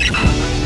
you.